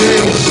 Everything's